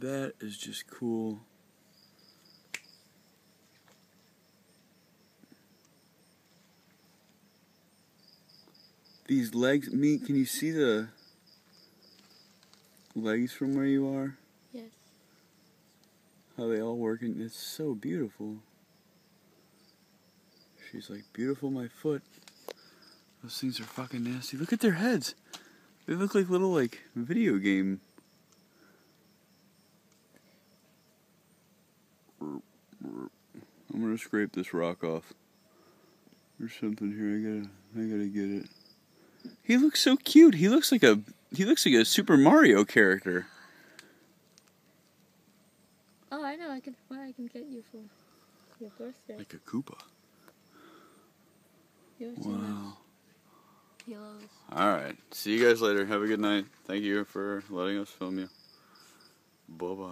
That is just cool. These legs, me, can you see the legs from where you are? Yes. How they all work, and it's so beautiful. She's like, beautiful, my foot. Those things are fucking nasty. Look at their heads. They look like little, like, video game. I'm gonna scrape this rock off. There's something here. I gotta, I gotta get it. He looks so cute. He looks like a, he looks like a Super Mario character. Oh, I know. I can. What I can get you for your birthday. Like a Koopa. Yours too much. Wow. All right. See you guys later. Have a good night. Thank you for letting us film you. Bye bye.